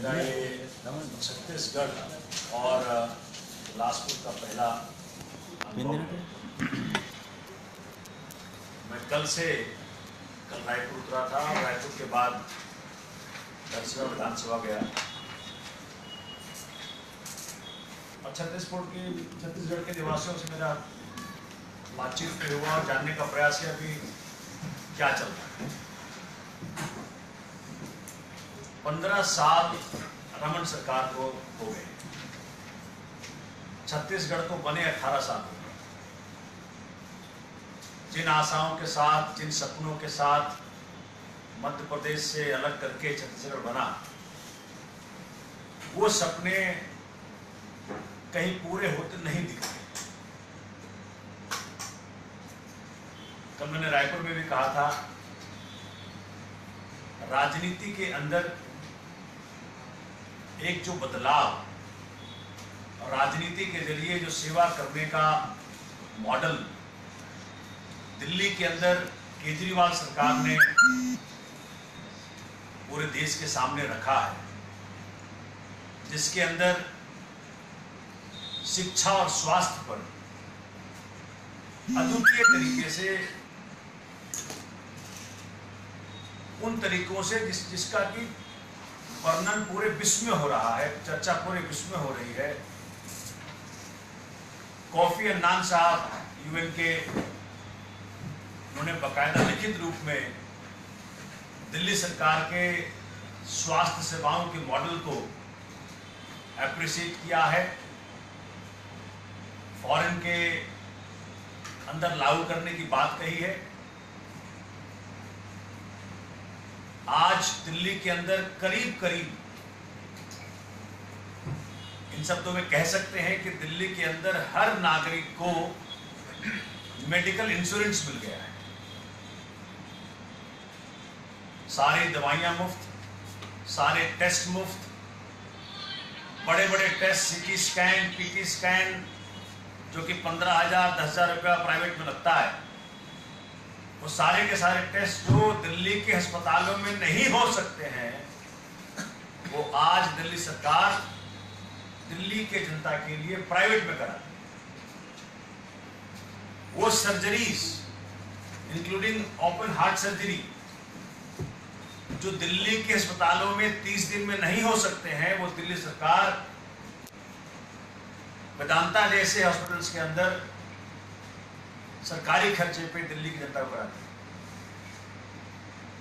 मेरा ये छत्तीसगढ़ और बिलासपुर का पहला मैं कल से कल रायपुर उतरा था और रायपुर के बाद दरअसल विधानसभा गया। और छत्तीसगढ़ के छत्तीसगढ़ के निवासियों से मेरा बातचीत हुआ और जानने का प्रयास है अभी क्या चल रहा है। पंद्रह साल रमन सरकार को हो गए। छत्तीसगढ़ को बने अठारह साल हो गए। जिन आशाओं के साथ, जिन सपनों के साथ मध्य प्रदेश से अलग करके छत्तीसगढ़ बना, वो सपने कहीं पूरे होते नहीं दिख। रहे कल मैंने रायपुर में भी कहा था, राजनीति के अंदर एक जो बदलाव राजनीति के ज़रिए जो सेवा करने का मॉडल दिल्ली के अंदर केजरीवाल सरकार ने पूरे देश के सामने रखा है, जिसके अंदर शिक्षा और स्वास्थ्य पर अद्वितीय तरीके से, उन तरीकों से जिस, जिसका कि वर्णन पूरे विश्व में हो रहा है, चर्चा पूरे विश्व में हो रही है। कॉफ़ी अन्नान साहब यूएन के उन्होंने बकायदा लिखित रूप में दिल्ली सरकार के स्वास्थ्य सेवाओं के मॉडल को अप्रिशिएट किया है। फॉरेन के अंदर लागू करने की बात कही है। आज दिल्ली के अंदर करीब करीब इन शब्दों में कह सकते हैं कि दिल्ली के अंदर हर नागरिक को मेडिकल इंश्योरेंस मिल गया है। सारी दवाइयाँ मुफ़्त, सारे टेस्ट मुफ़्त बड़े बड़े test, CT scan, PT scan, जो कि पंद्रह हज़ार, दस हज़ार रुपया प्राइवेट में लगता है। वो सारे के सारे टेस्ट जो दिल्ली के अस्पतालों में नहीं हो सकते हैं, वो आज दिल्ली सरकार दिल्ली के जनता के लिए प्राइवेट में कराती है। वो surgeries including open heart surgery जो दिल्ली के अस्पतालों में 30 दिन में नहीं हो सकते हैं, वो दिल्ली सरकार वेदांता जैसे हॉस्पिटल्स के अंदर सरकारी खर्चे पे दिल्ली की जनता को कराती है।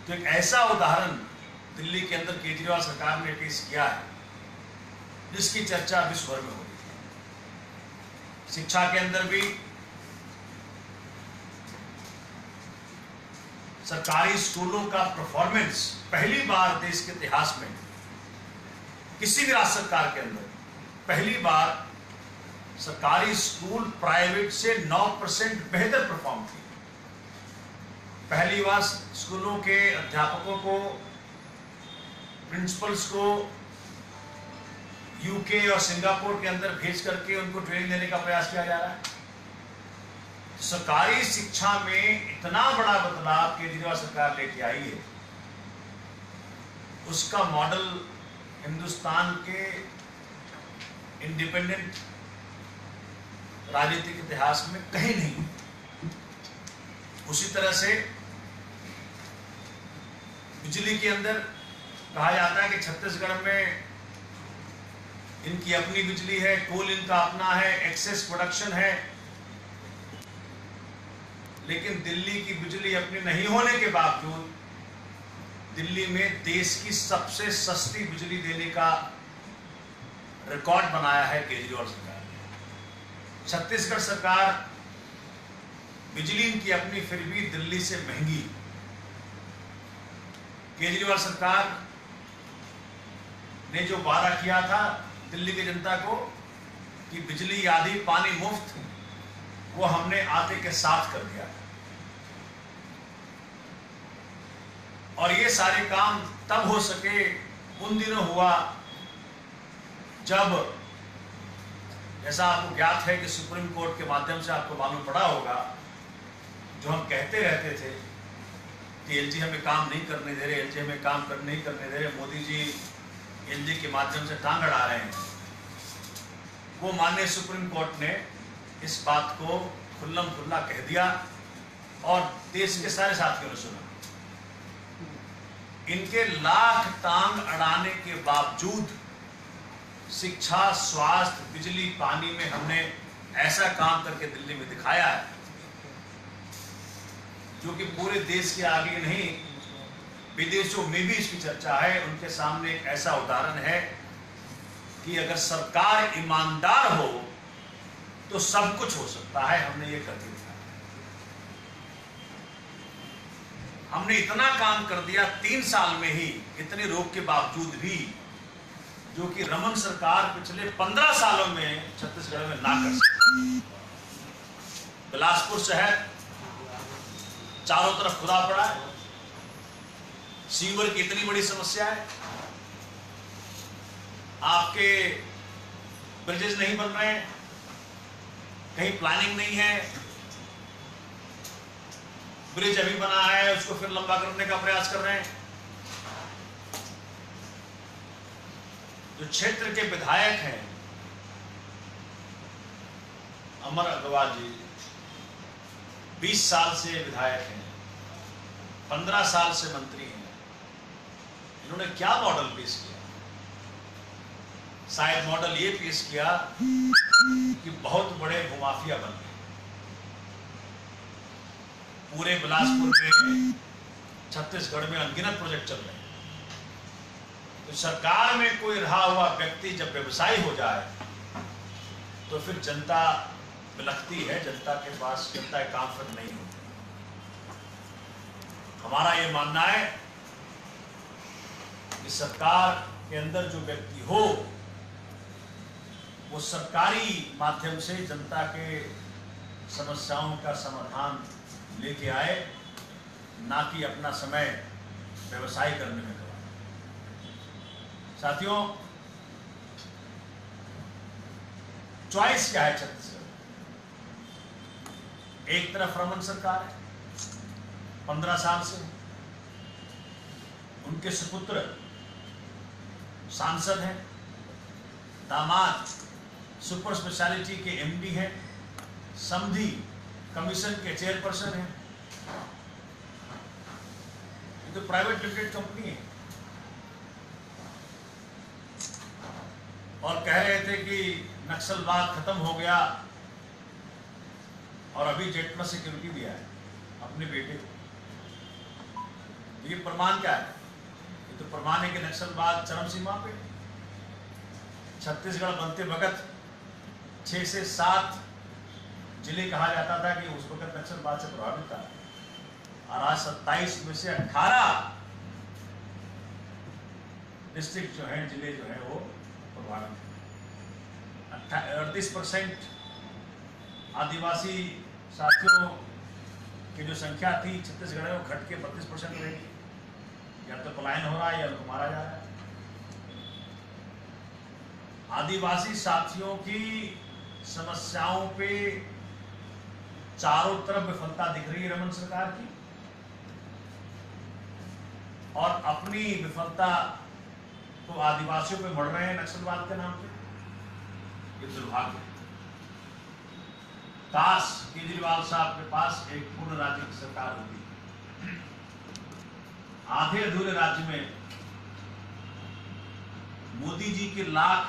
तो एक ऐसा उदाहरण दिल्ली के अंदर केजरीवाल सरकार ने पेश किया है, जिसकी चर्चा विश्व में हो रही है। शिक्षा के अंदर भी, सरकारी स्कूलों का परफॉर्मेंस पहली बार देश के इतिहास में, किसी भी राज्य सरकार के अंदर, पहली बार सरकारी स्कूल प्राइवेट से 9 परसेंट बेहतर परफॉर्म किए। पहली बार स्कूलों के अध्यापकों को प्रिंसिपल्स को यूके और सिंगापुर के अंदर भेज करके उनको ट्रेनिंग देने का प्रयास किया जा रहा है। सरकारी शिक्षा में इतना बड़ा बदलाव केजरीवाल सरकार लेके आई है। उसका मॉडल हिंदुस्तान के इंडिपेंडेंट राजनीतिक इतिहास में कहीं नहीं उसी तरह से बिजली के अंदर कहा जाता है कि छत्तीसगढ़ में इनकी अपनी बिजली है, कोल इनका अपना है एक्सेस प्रोडक्शन है। लेकिन दिल्ली की बिजली अपनी नहीं होने के बावजूद दिल्ली में देश की सबसे सस्ती बिजली देने का रिकॉर्ड बनाया है केजरीवाल सरकार छत्तीसगढ़ सरकार बिजली इनकी अपनी फिर भी दिल्ली से महँगी। केजरीवाल सरकार ने जो वादा किया था दिल्ली की जनता को कि बिजली, आदि, पानी मुफ़्त, वो हमने आते के साथ कर दिया। और ये सारे काम तब हो सके, उन दिनों हुआ जब जैसा आपको ज्ञात है कि सुप्रीम कोर्ट के माध्यम से आपको मालूम पड़ा होगा, जो हम कहते रहते थे कि एलजी हमें काम नहीं करने दे रहे, एलजी हमें काम कर, नहीं करने दे रहे, मोदी जी एनजी के माध्यम से टांग अड़ा रहे हैं। वो माननीय सुप्रीम कोर्ट ने इस बात को खुल्लम खुल्ला कह दिया और देश के सारे साथियों ने सुना। इनके लाख टांग अड़ाने के बावजूद शिक्षा, स्वास्थ्य, बिजली, पानी में हमने ऐसा काम करके दिल्ली में दिखाया है, जो कि पूरे देश के आगे नहीं, विदेशों में भी इसकी चर्चा है। उनके सामने एक ऐसा उदाहरण है कि अगर सरकार ईमानदार हो तो सब कुछ हो सकता है। हमने ये कर दिया। हमने इतना काम कर दिया, तीन साल में ही, इतने रोग के बावजूद भी जो कि रमन सरकार पिछले पंद्रह सालों में छत्तीसगढ़ में ना कर सकी। बिलासपुर शहर चारों तरफ़ खुदा पड़ा है। सीवर की इतनी बड़ी समस्या है। आपके ब्रिजेस नहीं बन रहे हैं। कहीं प्लानिंग नहीं है। ब्रिज अभी बना है, उसको फिर लंबा करने का प्रयास कर रहे हैं। जो क्षेत्र के विधायक हैं, अमर अग्रवाल जी 20 साल से विधायक हैं 15 साल से मंत्री हैं, इन्होंने क्या मॉडल पेश किया? शायद मॉडल ये पेश किया कि बहुत बड़े भूमाफिया बन गए। पूरे बिलासपुर में, छत्तीसगढ़ में अनगिनत प्रोजेक्ट चल रहे हैं। तो सरकार में कोई रहा हुआ व्यक्ति जब व्यवसायी हो जाए तो फिर जनता बिलखती है, जनता के पास, जनता के काम फिर नहीं होते। हमारा ये मानना है कि सरकार के अंदर जो व्यक्ति हो, वो सरकारी माध्यम से जनता के समस्याओं का समाधान लेके आए, ना कि अपना समय व्यवसाय करने में। साथियों चॉइस क्या है छत्तीसगढ़? एक तरफ़ रमन सरकार है, पंद्रह साल से। उनके सुपुत्र सांसद हैं, दामाद सुपर स्पेशलिटी के एमडी हैं, समधी कमीशन के चेयरपर्सन हैं। ये तो प्राइवेट लिमिटेड कंपनी है। और कह रहे थे कि नक्सलवाद खत्म हो गया और अभी जेट में सिक्योरिटी दिया है, अपने बेटे को। ये प्रमाण क्या है? ये तो प्रमाण है कि नक्सलवाद चरम सीमा पे छत्तीसगढ़ बनते वक्त छह से सात ज़िले कहा जाता था कि उस वक्त नक्सलवाद से प्रभावित था। और आज सत्ताईस में से अठारह डिस्ट्रिक्ट जो है, ज़िले जो है, वो प्रभावित है अड़तीस परसेंट आदिवासी साथियों की जो संख्या थी छत्तीसगढ़ में घट के बत्तीस परसेंट रहेगी या तो पलायन हो रहा है या उनको मारा जा रहा है। आदिवासी साथियों की समस्याओं पे चारों तरफ़ विफलता दिख रही है रमन सरकार की। और अपनी विफलता तो आदिवासियों पे बढ़ रहे हैं नक्सलवाद के नाम पे? ये दुर्भाग्य काश केजरीवाल साहब के पास एक पूर्ण राज्य की सरकार होती आधे अधूरे राज्य में मोदी जी के लाख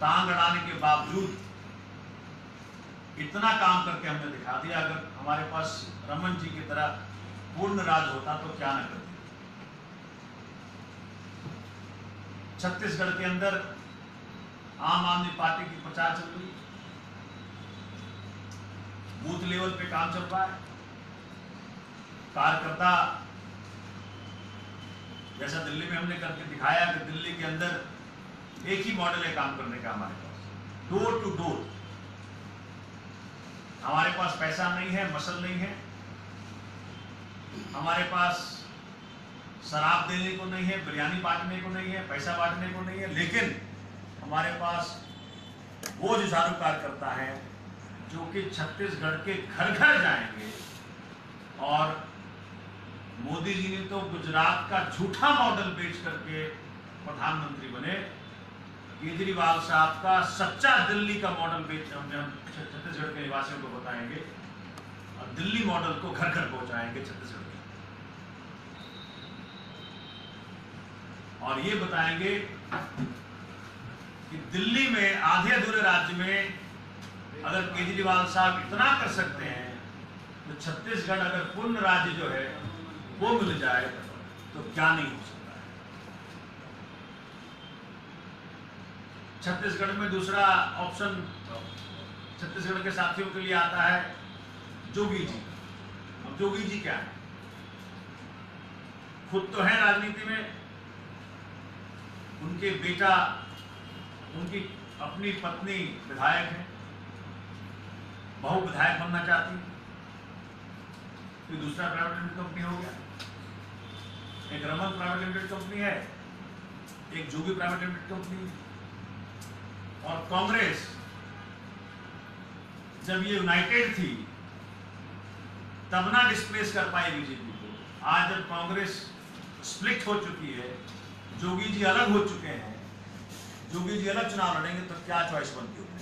टांग अड़ाने के बावजूद इतना काम करके हमने दिखा दिया। अगर हमारे पास रमन जी की तरह पूर्ण राज होता तो क्या न करते। छत्तीसगढ़ के अंदर आम आदमी पार्टी की प्रचार चल रही बूथ लेवल पे काम चल रहा है। कार्यकर्ता, जैसा दिल्ली में हमने करके दिखाया कि दिल्ली के अंदर एक ही मॉडल है काम करने का हमारे पास। डोर टू डोर हमारे पास पैसा नहीं है, मसल नहीं है। हमारे पास शराब देने को नहीं है, बिरयानी बांटने को नहीं है, पैसा बांटने को नहीं है, लेकिन हमारे पास वो जो जुझारू कार्यकर्ता है, जो कि छत्तीसगढ़ के घर घर जाएँगे, और मोदी जी ने तो गुजरात का झूठा मॉडल बेच करके प्रधानमंत्री बने। केजरीवाल साहब का सच्चा दिल्ली का मॉडल बेच हम छत्तीसगढ़ के निवासियों को बताएँगे, और दिल्ली मॉडल को घर घर पहुंचाएँगे छत्तीसगढ़ के और ये बताएँगे कि दिल्ली में, आधे अधूरे राज्य में अगर केजरीवाल साहब इतना कर सकते हैं तो छत्तीसगढ़ अगर पूर्ण राज्य जो है, वो मिल जाए तो क्या नहीं हो सकता है? छत्तीसगढ़ में दूसरा ऑप्शन छत्तीसगढ़ के साथियों के लिए आता है जोगी जी। अब जोगी जी क्या है? खुद तो है राजनीति में उनके बेटा, उनकी अपनी पत्नी विधायक है। बहु विधायक बनना चाहती है। दूसरा प्राइवेट लिमिटेड कंपनी हो गया। एक रमन प्राइवेट लिमिटेड कंपनी है, एक जोगी प्राइवेट लिमिटेड कंपनी और कांग्रेस, जब ये यूनाइटेड थी, तब ना डिस्प्लेस कर पाई बीजेपी को। आज जब कांग्रेस स्प्लिट हो चुकी है जोगी जी अलग हो चुके हैं। जोगी जी अलग चुनाव लड़ेंगे तो क्या चॉइस बनती होगी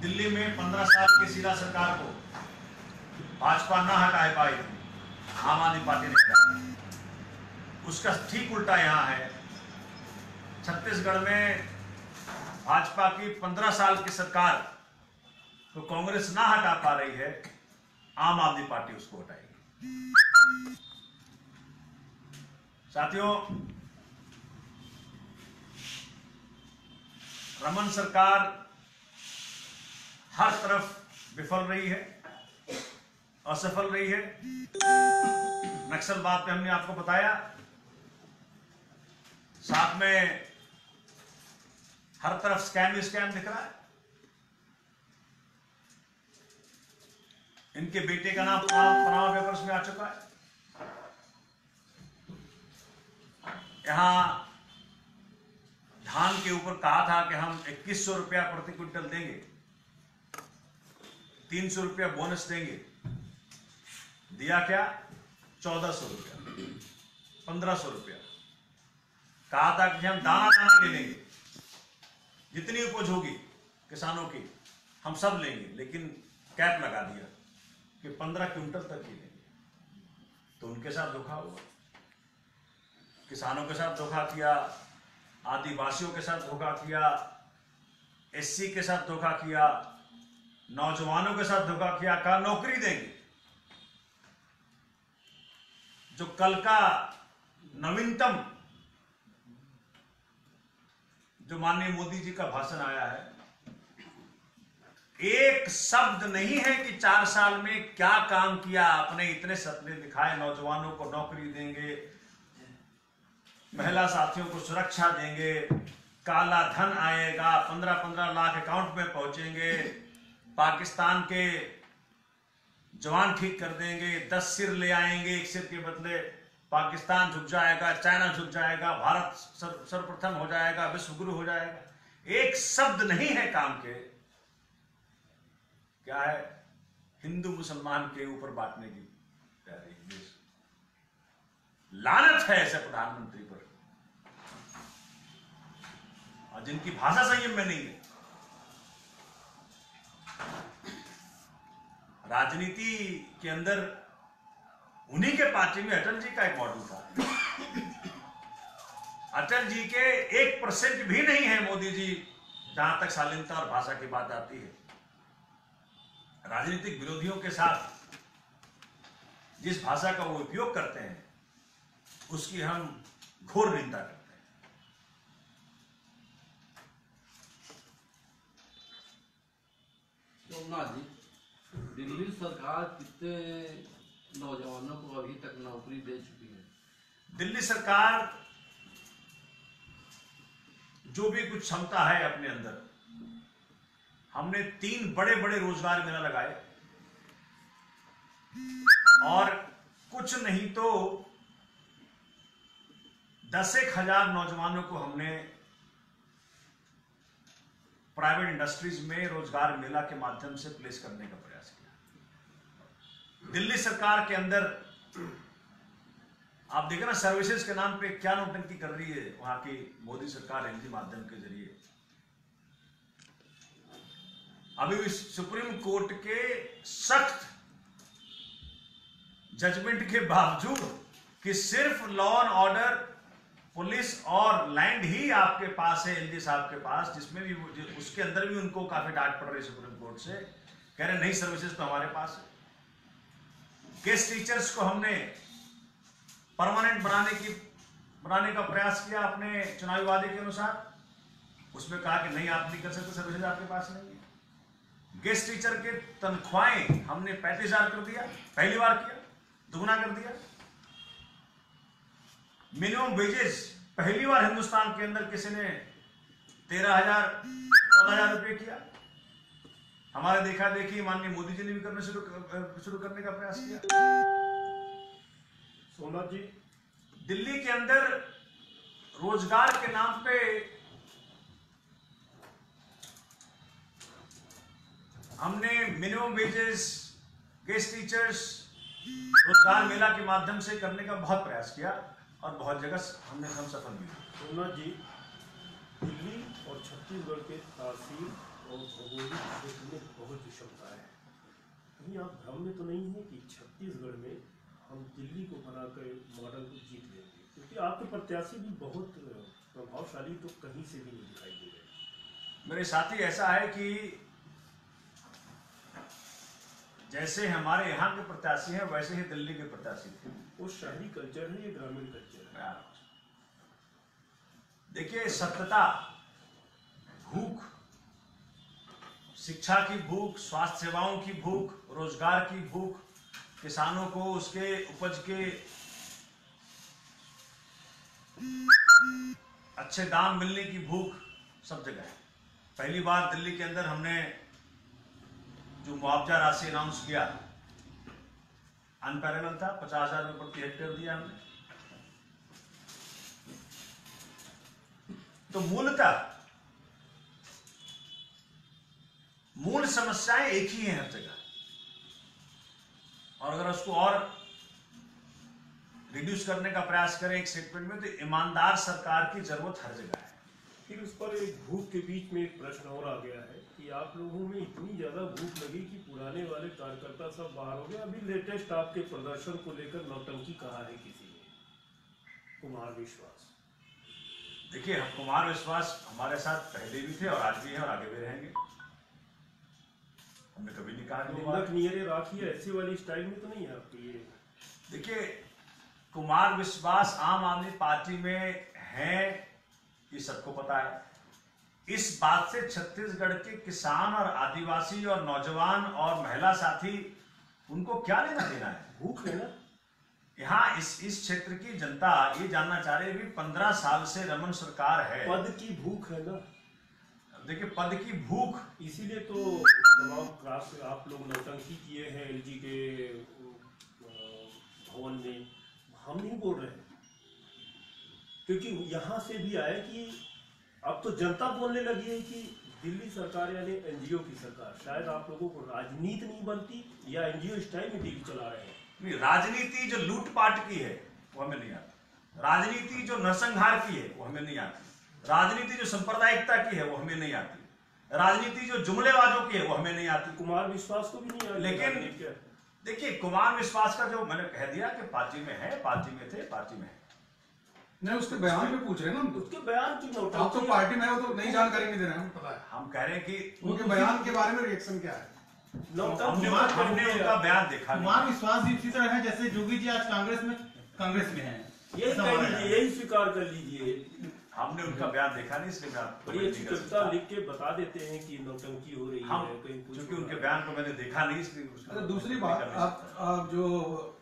दिल्ली में पंद्रह साल की सीधा सरकार को भाजपा ना हटाए पाई आम आदमी पार्टी ने उसका ठीक उल्टा यहाँ है। छत्तीसगढ़ में भाजपा की पंद्रह साल की सरकार तो कांग्रेस ना हटा पा रही है, आम आदमी पार्टी उसको हटाएगी। साथियों, रमन सरकार हर तरफ़ विफल रही है, असफल रही है। नक्सलवाद पे हमने आपको बताया। साथ में हर तरफ़ स्कैम ही स्कैम दिख रहा है। इनके बेटे का नाम पनामा पेपर्स में आ चुका है। यहाँ धान के ऊपर कहा था कि हम इक्कीस सौ रुपया प्रति क्विंटल देंगे। तीन सौ रुपया बोनस देंगे। दिया क्या? चौदह सौ रुपया। पंद्रह सौ रुपया। कहा था कि हम दाना दाना ले लेंगे। जितनी उपज होगी किसानों की, हम सब लेंगे, लेकिन कैप लगा दिया कि पंद्रह क्विंटल तक ही लेंगे। तो उनके साथ धोखा हुआ। किसानों के साथ धोखा किया, आदिवासियों के साथ धोखा किया, एससी के साथ धोखा किया, नौजवानों के साथ धोखा किया कहा नौकरी देंगे? जो कल का नवीनतम, जो माननीय मोदी जी का भाषण आया है, एक शब्द नहीं है कि चार साल में क्या काम किया आपने इतने सपने दिखाए, नौजवानों को नौकरी देंगे महिला साथियों को सुरक्षा देंगे। काला धन आएगा पंद्रह पंद्रह लाख अकाउंट में पहुँचेंगे। पाकिस्तान के जवान ठीक कर देंगे दस सिर ले आएँगे एक सिर के बदले पाकिस्तान झुक जाएगा चाइना झुक जाएगा भारत सर, सर्वप्रथम हो जाएगा विश्व गुरु हो जाएगा। एक शब्द नहीं है काम के। क्या है? हिंदू मुसलमान के ऊपर बांटने की लानत है ऐसे प्रधानमंत्री पर। और जिनकी भाषा संयम में नहीं है। राजनीति के अंदर उन्हीं के पार्टी में अटल जी का एक मॉडल था। अटल जी के एक परसेंट भी नहीं है मोदी जी, जहाँ तक शालीनता और भाषा की बात आती है। राजनीतिक विरोधियों के साथ जिस भाषा का वो उपयोग करते हैं, उसकी हम घोर निंदा करते हैं। सोमनाथ जी। दिल्ली सरकार कितने नौजवानों को अभी तक नौकरी दे चुकी है? दिल्ली सरकार जो भी कुछ क्षमता है अपने अंदर, हमने तीन बड़े बड़े रोज़गार मेला लगाए। और कुछ नहीं तो दस एक हज़ार नौजवानों को हमने प्राइवेट इंडस्ट्रीज़ में रोज़गार मेला के माध्यम से प्लेस करने का प्रयास किया। दिल्ली सरकार के अंदर, आप देखें ना सर्विसेज़ के नाम पे क्या नौटंकी कर रही है वहाँ की मोदी सरकार एनजी माध्यम के ज़रिए। अभी भी सुप्रीम कोर्ट के सख्त जजमेंट के बावजूद कि सिर्फ़ लॉ एंड ऑर्डर पुलिस और लैंड ही आपके पास है एलजी साहब के पास, जिसमें भी उसके अंदर भी उनको काफ़ी डांट पड़ रही सुप्रीम कोर्ट से। कह रहे नहीं सर्विसेज़ तो हमारे पास है। गेस्ट टीचर्स को हमने परमानेंट बनाने की बनाने का प्रयास किया अपने चुनावी वादे के अनुसार। उसमें कहा कि नहीं, आप नहीं कर सकते सर्विसेज़ आपके पास नहीं है। गेस्ट टीचर के तनख्वाहें हमने पैंतीस कर दिया, पहली बार किया, दुगना कर दिया। मिनिमम वेजेस पहली बार हिंदुस्तान के अंदर किसी ने तेरह हज़ार चौदह हज़ार रुपये किया। हमारे देखा देखी माननीय मोदी जी ने भी करने शुरू शुरू करने का प्रयास किया। सोमनाथ जी। दिल्ली के अंदर रोज़गार के नाम पे हमने मिनिमम वेजेस गेस्ट टीचर्स रोज़गार मेला के माध्यम से करने का बहुत प्रयास किया। और बहुत जगह हमने हम सफल भी सोमनाथ जी दिल्ली और छत्तीसगढ़ के तासीर और भौगोलिक क्षेत्र में बहुत विषमता है। कहीं आप भ्रम में तो नहीं है कि छत्तीसगढ़ में हम दिल्ली को बनाकर मॉडल को जीत लेंगे? क्योंकि आपके प्रत्याशी भी बहुत प्रभावशाली तो कहीं से भी नहीं दिखाई दे रहे। मेरे साथी ऐसा है कि जैसे हमारे यहाँ के प्रत्याशी हैं वैसे ही दिल्ली के प्रत्याशी थे। वो शहरी कल्चर है ये ग्रामीण कल्चर है। देखिए सत्यता भूख शिक्षा की भूख स्वास्थ्य सेवाओं की भूख रोज़गार की भूख किसानों को उसके उपज के अच्छे दाम मिलने की भूख सब जगह है। पहली बार दिल्ली के अंदर हमने जो मुआवजा राशि अनाउंस किया अनपैरेलल था, पचास हज़ार रुपये प्रति हेक्टेयर दिया हमने। तो मूलतः, मूल समस्याएँ एक ही हैं हर जगह। और अगर उसको और रिड्यूस करने का प्रयास करें एक सेगमेंट में तो ईमानदार सरकार की ज़रूरत हर जगह है। फिर उस पर एक भूख के बीच में एक प्रश्न और आ गया है कि आप लोगों में इतनी ज़्यादा भूख लगी कि पुराने वाले कार्यकर्ता सब बाहर हो गए। अभी लेटेस्ट आपके प्रदर्शन को लेकर नौटंकी कहा है किसी ने? कुमार विश्वास। देखिए हम कुमार विश्वास हमारे साथ पहले भी थे और आज भी हैं और आगे भी रहेंगे। हमने कभी नहीं कहा निंदक नियरे राखी ऐसे वाली स्टाइल में तो नहीं है आपकी ये। देखिए कुमार विश्वास आम आदमी पार्टी में हैं ये सबको पता है। इस बात से छत्तीसगढ़ के किसान और आदिवासी और नौजवान और महिला साथी उनको क्या लेना देना है? भूख है ना यहाँ इस इस क्षेत्र की जनता ये जानना चाह रही है पंद्रह साल से रमन सरकार है। पद की भूख है ना। देखिए पद की भूख। इसीलिए तो तमाम क्लास आप लोग नौटंकी किए हैं एलजी के भवन में। हम नहीं बोल रहे हैं। क्योंकि यहाँ से भी आए कि अब तो जनता बोलने लगी है कि दिल्ली सरकार यानी एनजीओ की सरकार शायद आप लोगों को राजनीति नहीं बनती या एनजीओ स्टाइल में दिल्ली चला रहे हैं। राजनीति जो लूटपाट की है वो हमें नहीं आती। राजनीति जो नरसंहार की है वो हमें नहीं आती। राजनीति जो सांप्रदायिकता की है वो हमें नहीं आती। राजनीति जो जुमलेबाजों की है वो हमें नहीं आती। कुमार विश्वास को भी नहीं आया लेकिन- देखिए कुमार विश्वास का जो मैंने कह दिया कि पार्टी में है पार्टी में थे पार्टी में है। नहीं उसके बयान पे पूछ रहे हैं ना हम तो। उसके बयान की आप तो पार्टी में हो तो नई जानकारी नहीं दे रहे हैं। पता है हम कह रहे हैं कि उनके बयान के बारे में रिएक्शन क्या है? हमने उनका बयान देखा कुमार विश्वास भी इसी तरह है जैसे जोगी जी आज कांग्रेस में कांग्रेस में है। यही कह रहा। लीजिए यही स्वीकार कर लीजिए। हमने उनका बयान देखा नहीं इसलिए मैं बड़ी अच्छी कविता लिख के बता देते हैं कि नौटंकी हो रही हम है कहीं कुछ क्योंकि उनके बयान को मैंने देखा नहीं इसलिए अच्छा दूसरी बात आप, आप जो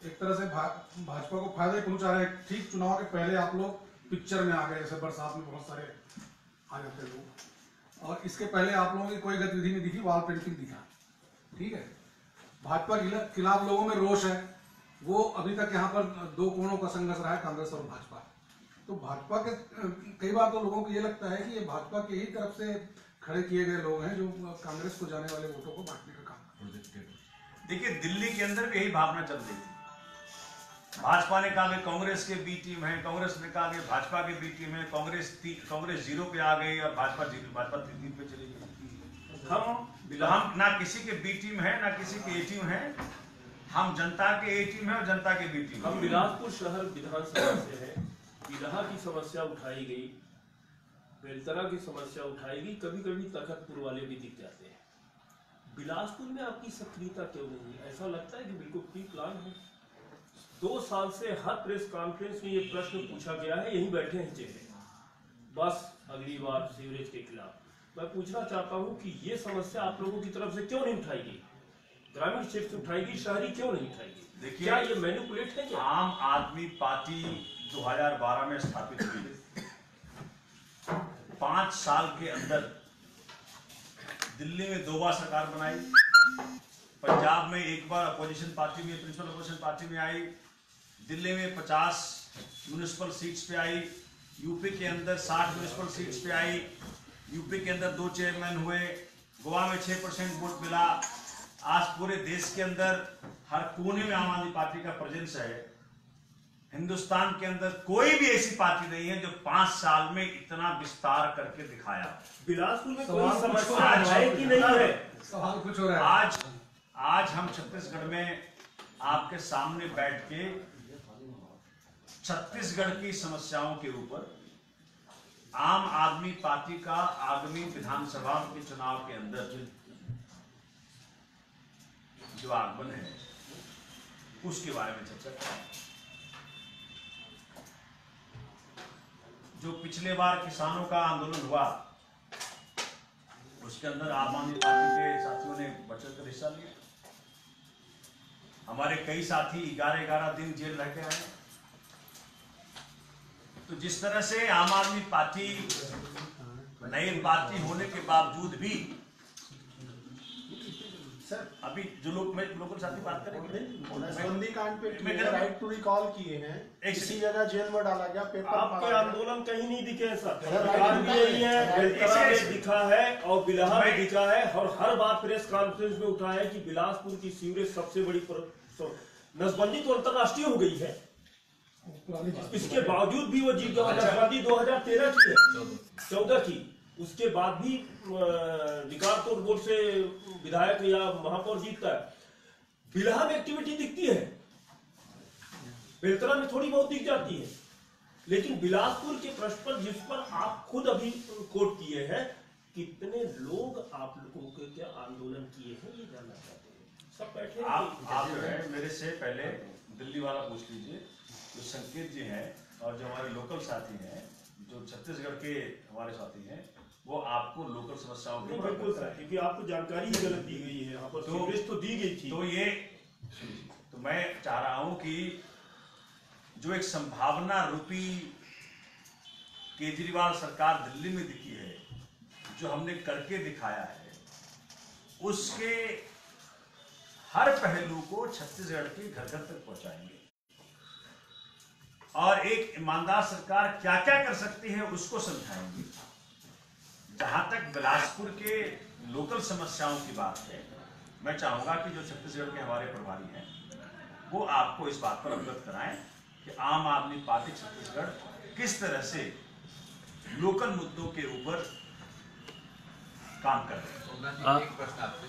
एक तरह से भा, भाजपा को फ़ायदा पहुँचा रहे हैं ठीक चुनाव के पहले आप लोग पिक्चर में आ गए जैसे बरसात में बहुत सारे आ जाते लोग। और इसके पहले आप लोगों की कोई गतिविधि नहीं दिखी वॉल पेंटिंग दिखा। ठीक है? भाजपा के खिलाफ लोगों में रोष है। वो अभी तक यहाँ पर दो कोणों का संघर्ष रहा है कांग्रेस और भाजपा। तो भाजपा के कई बार तो लोगों को ये लगता है कि ये भाजपा के ही तरफ़ से खड़े किए गए लोग हैं जो कांग्रेस को जाने वाले वोटों को बांटने का काम कर रहे देखिए दिल्ली के अंदर भी यही भावना चल रही थी। भाजपा ने कहा कि कांग्रेस के बी टीम है कांग्रेस ने कहा कि भाजपा के बी टीम है कांग्रेस कांग्रेस ज़ीरो पे आ गई और भाजपा ज़ीरो भाजपा तीन तीन पे चली गई। हम तो हम ना किसी के बी टीम है ना किसी के ए टीम है हम जनता के ए टीम है और जनता के बी टीम हम बिलासपुर शहर विधानसभा से हैं। बिरहा की समस्या उठाई गई बेलतरा की समस्या उठाई गई कभी कभी तखतपुर वाले भी दिख जाते हैं। बिलासपुर में आपकी सक्रियता क्यों नहीं? है ऐसा लगता है कि बिल्कुल प्री प्लान है। दो साल से हर प्रेस कॉन्फ्रेंस में ये प्रश्न पूछा गया है यहीं बैठे हैं चेहरे। बस अगली बार सीवरेज के खिलाफ। मैं पूछना चाहता हूँ कि ये समस्या आप लोगों की तरफ़ से क्यों नहीं उठाई गई? ग्रामीण क्षेत्र से उठाई गई शहरी क्यों नहीं उठाई गई? देखिए- क्या ये मैनिपुलेट है क्या? आम आदमी पार्टी 2012 में स्थापित हुई। है पाँच साल के अंदर दिल्ली में दो बार सरकार बनाई। पंजाब में एक बार अपोजिशन पार्टी में प्रिंसिपल अपोजिशन पार्टी में आई। दिल्ली में 50 म्यूनिसिपल सीट्स पे आई। यूपी के अंदर 60 म्यूनिसिपल सीट्स पे आई। यूपी के अंदर दो चेयरमैन हुए। गोवा में 6 परसेंट वोट मिला। आज पूरे देश के अंदर हर कोने में आम आदमी पार्टी का प्रेजेंस है। हिंदुस्तान के अंदर कोई भी ऐसी पार्टी नहीं है जो पाँच साल में इतना विस्तार करके दिखाया बिलासपुर में कोई समस्या है। है कि नहीं है? सवाल कुछ हो रहा है। आज आज हम छत्तीसगढ़ में आपके सामने बैठ के छत्तीसगढ़ की समस्याओं के ऊपर आम आदमी पार्टी का आगामी विधानसभा के चुनाव के अंदर जो आगमन है उसके बारे में चर्चा करें। जो पिछले बार किसानों का आंदोलन हुआ, उसके अंदर आम आदमी पार्टी के साथियों ने बचत कर हिस्सा लिया। हमारे कई साथी ग्यारह ग्यारह दिन जेल रह के आए। तो जिस तरह से आम आदमी पार्टी, नई पार्टी होने के बावजूद भी सर अभी जो लोग मैं लोकल साथी बात करेंगे नसबंदी कांड पे मैं कह रहा हूं- राइट टू रिकॉल किए हैं। किसी जगह जेल में डाला गया पेपर आपके आंदोलन कहीं नहीं दिखे सर। यही है दिखा है और बिलाहा में दिखा है और हर बार प्रेस कॉन्फ्रेंस में उठा है कि बिलासपुर की सीवरेज सबसे बड़ी नसबंदी तो अंतरराष्ट्रीय हो गई है। इसके बावजूद भी वो जीत गया। नसबंदी 2013 की है। चौदह की। उसके बाद भी निकार तोड़ वोट से विधायक या महापौर जीतता है। बिलाहा में एक्टिविटी दिखती है। बेलतरा में थोड़ी बहुत दिख जाती है। लेकिन बिलासपुर के प्रश्न पर जिस पर आप खुद अभी कोट किए हैं, कितने लोग आप लोगों के क्या आंदोलन किए हैं, ये जानना चाहते हैं। सब बैठे आप आप जो है, मेरे से पहले दिल्ली वाला पूछ लीजिए। जो संकेत जी हैं और जो हमारे लोकल साथी हैं, जो छत्तीसगढ़ के हमारे साथी हैं वो आपको लोकल समस्याओं के बिल्कुल सर क्योंकि आपको जानकारी ही गलत दी गई है यहाँ पर तो- तो दी गई थी। तो ये तो मैं चाह रहा हूँ कि जो एक संभावना रूपी केजरीवाल सरकार दिल्ली में दिखी है जो हमने करके दिखाया है उसके हर पहलू को छत्तीसगढ़ के घर घर तक पहुंचाएँगे। और एक ईमानदार सरकार क्या क्या कर सकती है उसको समझाएँगे। जहाँ तक बिलासपुर के लोकल समस्याओं की बात है मैं चाहूँगा कि जो छत्तीसगढ़ के हमारे प्रभारी हैं वो आपको इस बात पर अवगत कराएँ कि आम आदमी पार्टी छत्तीसगढ़ किस तरह से लोकल मुद्दों के ऊपर काम कर रहे हैं। एक प्रश्न आपसे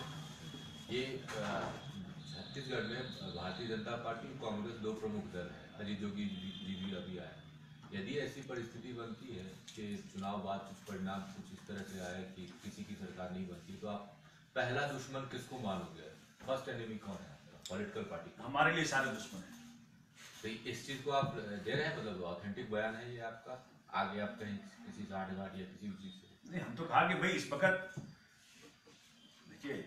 ये छत्तीसगढ़ में भारतीय जनता पार्टी और कांग्रेस दो प्रमुख दल है अजीत जोगी भी अभी आए। यदि ऐसी परिस्थिति बनती है कि चुनाव बाद कुछ परिणाम कुछ इस तरह से आए कि किसी की सरकार नहीं बनती तो आप पहला दुश्मन किसको मानोगे? फ़र्स्ट एनिमी कौन है पॉलिटिकल पार्टी हमारे लिए सारे दुश्मन हैं। तो इस चीज़ को आप दे रहे हैं? मतलब ऑथेंटिक बयान है ये आपका? आगे आप कहीं किसी साठ घाट या किसी भी चीज़ से। नहीं हम तो कहा कि भाई इस वक्त देखिए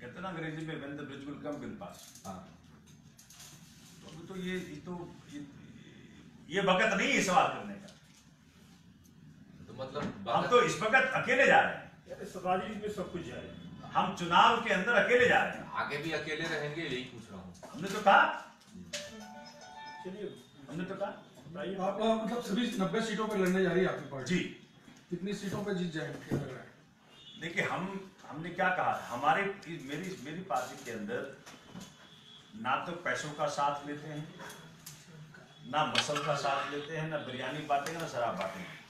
कहते ना अंग्रेज़ी में when the bridge will come will pass हाँ। तो तो ये ये तो ये, ये वक्त नहीं है सवाल करने का। तो मतलब हम तो इस वक्त अकेले जा रहे हैं। राजनीति में सब कुछ जाए हम चुनाव के अंदर अकेले जा रहे हैं। आगे भी अकेले रहेंगे यही पूछ रहा हूँ। हमने तो कहा। चलिए हमने तो कहा। आप मतलब सभी नब्बे सीटों पर लड़ने जा रही है आपकी पार्टी? जी। कितनी सीटों पे जीत जाएँगे रहा है? देखिए हम हमने क्या कहा? हमारे मेरी मेरी पार्टी के अंदर ना तो पैसों का साथ लेते हैं ना मसल का साथ लेते हैं ना बिरयानी बांटेंगे ना शराब बांटेंगे।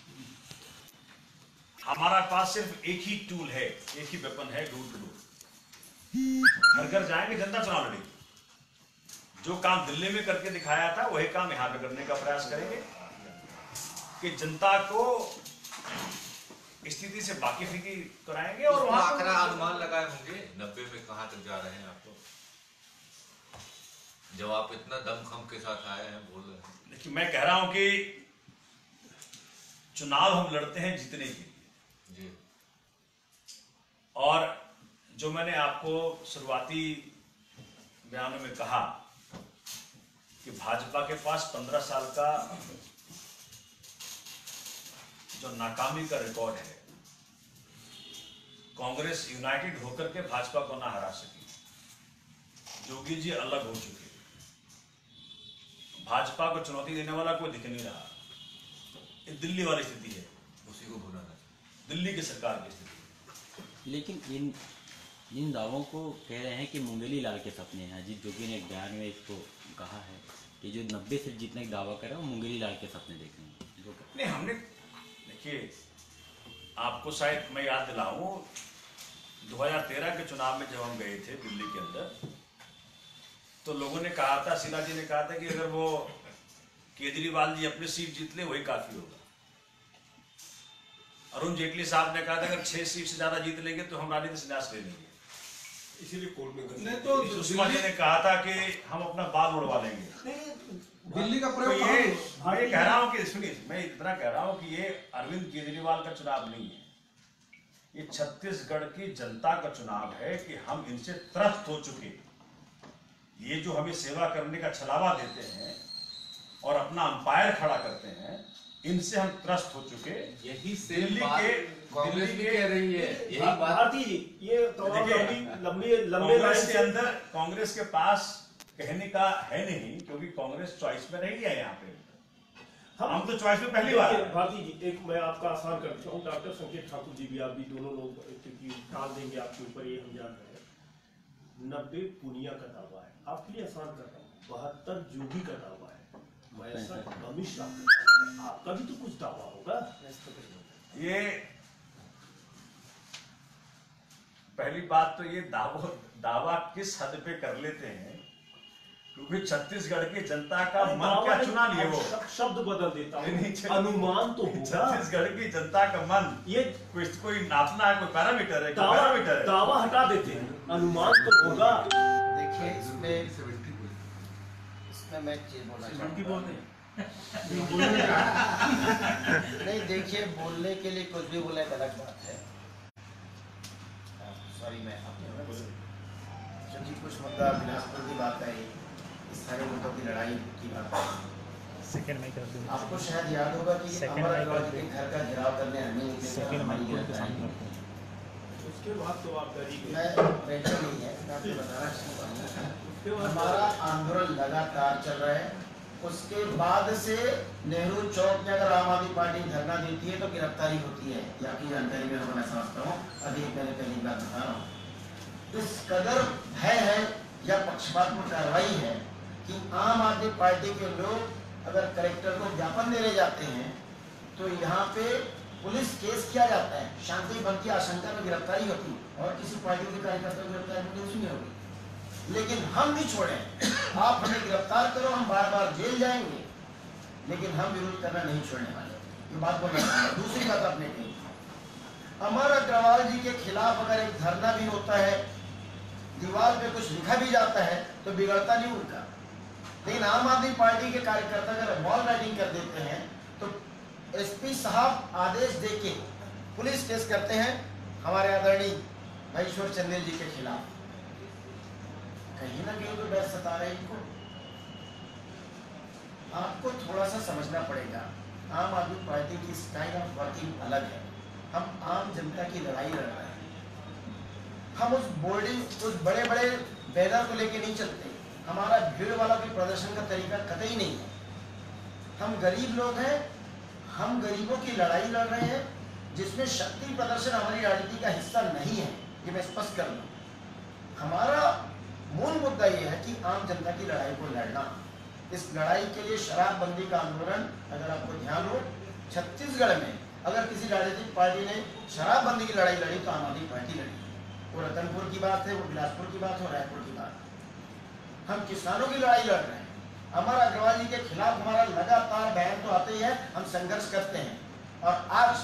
हमारा पास सिर्फ़ एक ही टूल है एक ही वेपन है डोर टू डोर घर घर जाएँगे जनता चुनाव लड़ेगी जो काम दिल्ली में करके दिखाया था वही काम यहाँ पे करने का प्रयास करेंगे कि जनता को स्थिति से वाकिफ कराएँगे और वहाँ अनुमान लगाए होंगे। नब्बे में कहाँ तक जा रहे हैं आप लोग? जब आप इतना दमखम के साथ आए हैं बोल रहे हैं। देखिए मैं कह रहा हूँ कि चुनाव हम लड़ते हैं जीतने के लिए। जी। और जो मैंने आपको शुरुआती बयानों में कहा कि भाजपा के पास पंद्रह साल का जो नाकामी का रिकॉर्ड है कांग्रेस यूनाइटेड होकर के भाजपा को ना हरा सकी। जोगी जी अलग हो चुके भाजपा को चुनौती देने वाला कोई दिख नहीं रहा। ये दिल्ली वाली स्थिति है। उसी को भुनाना चाहिए। दिल्ली की सरकार की स्थिति लेकिन इन इन दावों को कह रहे हैं कि मुंगेली लाल के सपने हैं। अजीत जोगी ने एक बयान में इसको कहा है कि जो नब्बे सीट जीतने का दावा कर रहे हैं वो मुंगेली लाल के सपने देख रहे हैं। जो नहीं हमने देखिए आपको शायद मैं याद दिलाऊं 2013 के चुनाव में जब हम गए थे दिल्ली के अंदर तो लोगों ने कहा था शीला जी ने कहा था कि अगर वो केजरीवाल जी अपनी सीट जीत ले वही काफ़ी होगा। अरुण जेटली साहब ने कहा था अगर छह सीट से ज़्यादा जीत लेंगे तो हम राजनीति संन्यास ले लेंगे। इसीलिए कोर्ट में नहीं तो सुषमा जी ने कहा था कि हम अपना बाल उड़वा लेंगे। दिल्ली का तो ये कहाँ- मैं ये कह रहा हूँ कि सुनिए मैं इतना कह रहा हूँ कि ये अरविंद केजरीवाल का चुनाव नहीं है। ये छत्तीसगढ़ की जनता का चुनाव है कि हम इनसे त्रस्त हो चुके ये जो हमें सेवा करने का छलावा देते हैं और अपना अंपायर खड़ा करते हैं इनसे हम त्रस्त हो चुके यही दिल्ली के कांग्रेस दिल्ली भी के- कह रही है। यही बात भारती जी ये तमाम देखिए, लंबी लंबी लंबे कांग्रेस लाइन के अंदर कांग्रेस के पास कहने का है नहीं क्योंकि कांग्रेस चॉइस में रही है यहाँ पे। हम हम तो चॉइस में पहली बार भारती जी एक मैं आपका आसान कर देता हूँ डॉक्टर संकेत ठाकुर जी भी आप भी दोनों लोग क्योंकि टाल देंगे आपके ऊपर ये हम जान रहे हैं। नब्बे पुनिया का दावा है। आपके लिए आसान कर रहा हूँ। बहत्तर जोगी का दावा है। पैंसठ अमित शाह है। आपका भी तो कुछ दावा होगा। ये पहली बात तो ये दावा दावा किस हद पे कर लेते हैं? क्योंकि छत्तीसगढ़ की जनता का मन क्या चुना लिए वो? शब्द- बदल देता हूँ। अनुमान तो छत्तीसगढ़ की जनता का मन। ये कोई कोई नापना है कोई पैरामीटर है दावा पैरामीटर है? दावा हटा देते हैं। अनुमान तो होगा। देखिए इसमें इसमें मैं एक चीज़ बोलना चाहूँगा नहीं देखिए बोलने के लिए कुछ भी बोले एक अलग बात है। सॉरी मैं क्योंकि कुछ मुद्दा बिलासपुर की बात आई इस सारे मुद्दों की लड़ाई की बात आई आपको शायद याद होगा कि अमर अग्रवाल के घर का घेराव करने हमें हुई। उसके बाद तो आप मैं बैठे नहीं है मैं आपको बताना चाहता हूँ। हमारा आंदोलन लगातार चल रहा है। उसके बाद से नेहरू चौक में अगर आम आदमी पार्टी धरना देती है तो गिरफ्तारी होती है। या की जानकारी में मैं समझता हूँ। अभी मैंने पहली बार बता रहा हूँ। इस कदर भय है या पक्षपात कार्रवाई है कि आम आदमी पार्टी के लोग अगर कलेक्टर को ज्ञापन देने जाते हैं तो यहाँ पे पुलिस केस किया जाता है। शांति भंग की आशंका में गिरफ्तारी होती और किसी पार्टी के कार्यकर्ता गिरफ्तारी नोटिस नहीं होगी। लेकिन हम नहीं छोड़े। आप हमें गिरफ़्तार करो, हम बार बार जेल जाएँगे। लेकिन हम विरोध करना नहीं छोड़ने वाले। ये बात बोलना दूसरी बात आपने कही। अमर अग्रवाल जी के खिलाफ अगर एक धरना भी होता है, दीवार पे कुछ लिखा भी जाता है तो बिगड़ता नहीं उनका। लेकिन आम आदमी पार्टी के कार्यकर्ता अगर वॉल राइटिंग कर देते हैं एसपी साहब आदेश देके पुलिस केस करते हैं हमारे आदरणीय महेश्वर चंदेल जी के खिलाफ। कहीं ना कहीं तो डर सता रहे इनको। आपको थोड़ा सा समझना पड़ेगा, आम आदमी पार्टी की स्टाइल ऑफ़ वर्किंग अलग है। हम आम जनता की लड़ाई लड़ रहे हैं। हम उस बोर्डिंग उस बड़े बड़े बैनर को लेके नहीं चलते। हमारा भीड़ वाला भी प्रदर्शन का तरीका कतई नहीं है। हम गरीब लोग हैं हम गरीबों की लड़ाई लड़ रहे हैं, जिसमें शक्ति प्रदर्शन हमारी राजनीति का हिस्सा नहीं है, ये मैं स्पष्ट कर दूँ। हमारा मूल मुद्दा यह है कि आम जनता की लड़ाई को लड़ना। इस लड़ाई के लिए शराबबंदी का आंदोलन अगर आपको ध्यान हो, छत्तीसगढ़ में अगर किसी राजनीतिक पार्टी ने शराबबंदी की लड़ाई लड़ी तो आम आदमी पार्टी लड़ी। वो रतनपुर की बात है, वो बिलासपुर की बात है रायपुर की बात। हम किसानों की लड़ाई लड़ रहे हैं। अमर अग्रवाल जी के खिलाफ हमारा लगातार बयान तो आते ही है, हम संघर्ष करते हैं। और आज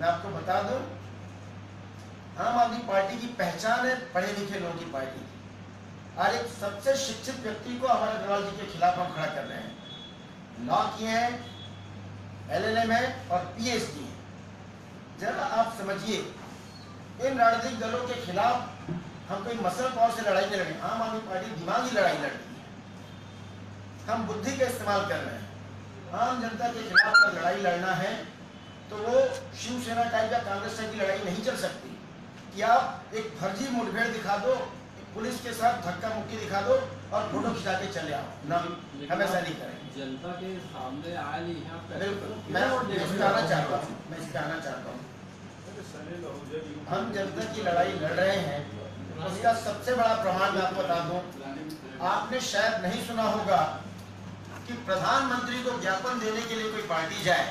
मैं आपको बता दूँ, आम आदमी पार्टी की पहचान है पढ़े लिखे लोगों की पार्टी की। और एक सबसे शिक्षित व्यक्ति को अमर अग्रवाल जी के खिलाफ हम खड़ा कर रहे हैं। लॉ किए हैं एल एलएलएम है और पीएचडी है। जरा आप समझिए, इन राजनीतिक दलों के खिलाफ हम कोई मसल पावर से लड़ाई नहीं लड़े आम आदमी पार्टी दिमागी लड़ाई लड़ रही हम बुद्धि का इस्तेमाल कर रहे हैं। आम जनता के खिलाफ अगर लड़ाई लड़ना है तो वो शिवसेना टाइप या कांग्रेस टाइप की लड़ाई नहीं चल सकती। कि आप एक फर्जी मुठभेड़ दिखा दो पुलिस के साथ धक्का मुक्की दिखा दो और फ़ोटो खिंचा के चले आओ। ना हम ऐसा नहीं करेंगे। जनता के सामने आए नहीं बिल्कुल। मैं मैं इस पे आना चाहता हूँ। मैं इस पे आना चाहता हूँ। हम जनता की लड़ाई लड़ रहे हैं। उसका सबसे बड़ा प्रमाण मैं आपको बता दूँ। आपने शायद नहीं सुना होगा कि प्रधानमंत्री को ज्ञापन देने के लिए कोई पार्टी जाए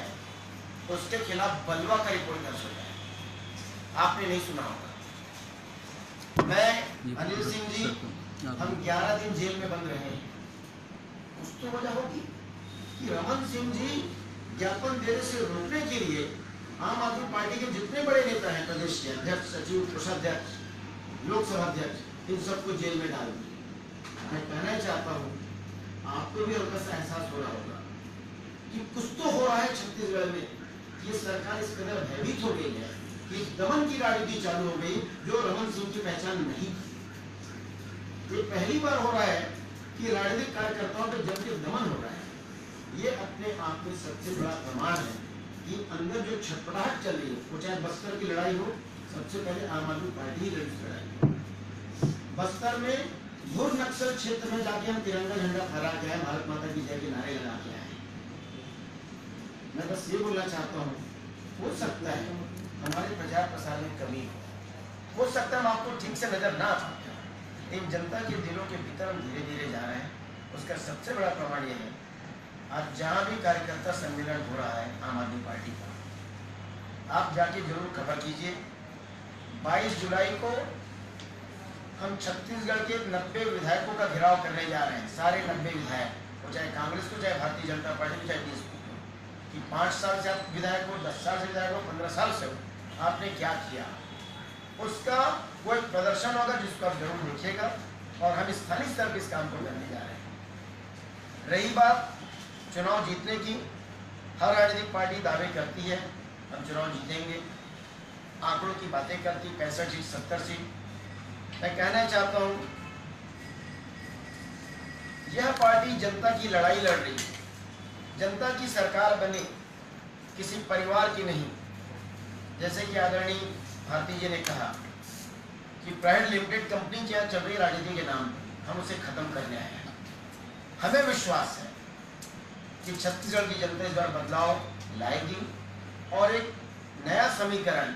तो उसके खिलाफ बलवा का रिपोर्ट दर्ज हो जाए। आपने नहीं सुना होगा। मैं अनिल सिंह जी हम 11 दिन जेल में बंद रहे कुछ तो वजह होगी कि रमन सिंह जी ज्ञापन देने से रोकने के लिए आम आदमी पार्टी के जितने बड़े नेता हैं प्रदेश के अध्यक्ष सचिव कोषाध्यक्ष लोकसभा अध्यक्ष इन सबको जेल में डाल दिए मैं कहना चाहता हूँ आपको भी हल्का सा एहसास हो रहा होगा कि कुछ तो हो रहा है छत्तीसगढ़ में। ये सरकार इस कदर भयभीत हो गई है कि दमन की राजनीति चालू हो गई जो रमन सिंह की पहचान नहीं थी। ये पहली बार हो रहा है कि राजनीतिक कार्यकर्ताओं पे जम के दमन हो रहा है। ये अपने आप में सबसे बड़ा प्रमाण है कि अंदर जो छटपटाहट चल रही है, वो चाहे बस्तर की लड़ाई हो, सबसे पहले आम आदमी पार्टी ही लड़ी लड़ाई बस्तर में घोर नक्सल क्षेत्र में जाके हम तिरंगा झंडा फहरा के आए, भारत माता की जय के नारे लगा के आए। मैं बस ये बोलना चाहता हूँ, हो सकता है हमारे प्रचार प्रसार में कमी हो। हो सकता है हम आपको ठीक से नज़र ना इन जनता के दिलों के भीतर हम धीरे धीरे जा रहे हैं। उसका सबसे बड़ा प्रमाण यह है, आज जहाँ भी कार्यकर्ता सम्मेलन हो रहा है आम आदमी पार्टी का, आप जाके ज़रूर खबर कीजिए। 22 जुलाई को हम छत्तीसगढ़ के 90 विधायकों का घेराव करने जा रहे हैं, सारे 90 विधायक, वो चाहे कांग्रेस को, चाहे भारतीय जनता पार्टी को, चाहे बीजेपी को। कि पाँच साल से आप विधायक हो, दस साल से विधायक हो, पंद्रह साल से हो, आपने क्या किया? उसका वो एक प्रदर्शन होगा जिसको आप ज़रूर देखिएगा और हम स्थानीय स्तर पर इस काम को करने जा रहे हैं। रही बात चुनाव जीतने की, हर राजनीतिक पार्टी दावे करती है, हम चुनाव जीतेंगे, आंकड़ों की बातें करती, पैंसठ सीट, सत्तर सीट मैं कहना चाहता हूँ, यह पार्टी जनता की लड़ाई लड़ रही है। जनता की सरकार बने, किसी परिवार की नहीं। जैसे कि आदरणीय भारती जी ने कहा कि प्राइवेट लिमिटेड कंपनी क्या चल रही राजनीति के नाम हम उसे खत्म करने आए हैं। हमें विश्वास है कि छत्तीसगढ़ की जनता इस बार बदलाव लाएगी और एक नया समीकरण,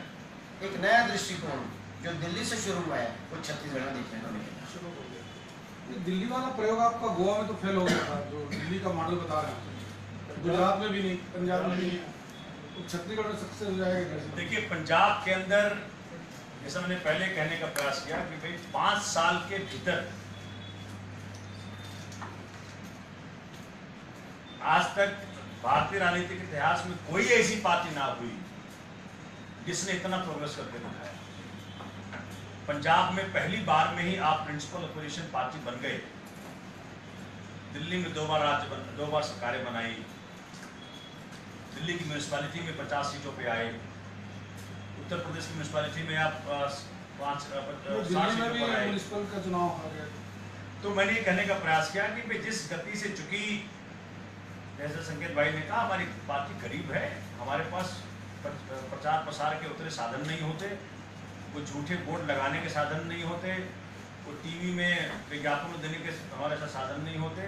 एक नया दृष्टिकोण जो दिल्ली से शुरू हुआ है वो छत्तीसगढ़ में देखने को मिलेगा। दिल्ली वाला प्रयोग आपका गोवा में तो फेल हो गया था जो दिल्ली का मॉडल बता रहे हैं गुजरात में भी नहीं पंजाब में भी नहीं। तो छत्तीसगढ़ में सक्सेस हो जाएगा कैसे देखिए पंजाब के अंदर जैसा मैंने पहले कहने का प्रयास किया कि भाई पाँच साल के भीतर आज तक भारतीय राजनीतिक इतिहास में कोई ऐसी पार्टी ना हुई जिसने इतना प्रोग्रेस करके दिखाया। पंजाब में पहली बार में ही आप प्रिंसिपल अपोजिशन पार्टी बन गए। दिल्ली में दो बार राज्य बन, दो बार सरकारें बनाई। दिल्ली की म्यूनिसपैलिटी में पचास सीटों पे आए। उत्तर प्रदेश की म्यूनिसपैलिटी में आप पाँच साठ दिल्ली में सीटों पर आए। का चुनाव आ गया। तो मैंने ये कहने का प्रयास किया कि भाई जिस गति से चुकी जैसे संकेत भाई ने कहा हमारी पार्टी गरीब है हमारे पास प्रचार प्रसार के उतने साधन नहीं होते। कोई झूठे बोर्ड लगाने के साधन नहीं होते कोई टीवी में विज्ञापन देने के हमारे साथ साधन नहीं होते।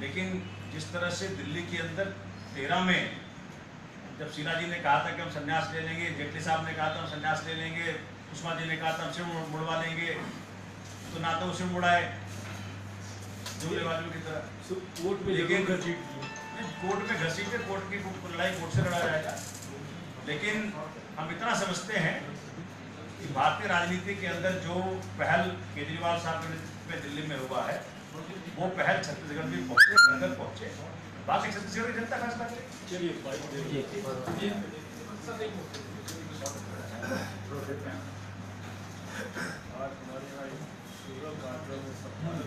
लेकिन जिस तरह से दिल्ली के अंदर तेरह में जब शीला जी ने कहा था कि हम संन्यास ले लेंगे जेटली साहब ने कहा था हम संन्यास ले लेंगे सुषमा जी ने कहा था हम सिर मुड़वा लेंगे तो ना तो उसे मुड़ाए। झूले वालों की तरह। कोर्ट में लेकिन- कोर्ट में घसीटे कोर्ट की लड़ाई कोर्ट से लड़ा जाएगा। लेकिन हम इतना समझते हैं कि भारतीय राजनीति के अंदर जो पहल केजरीवाल साहब के में दिल्ली में हुआ है वो पहल छत्तीसगढ़ भी पहुँचे अंदर पहुँचे। बाकी छत्तीसगढ़ की जनता फैसला चलिए हमारे